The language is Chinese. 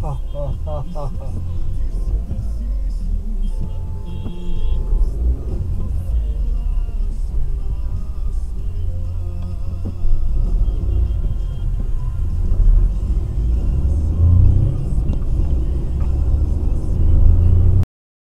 哈哈哈哈。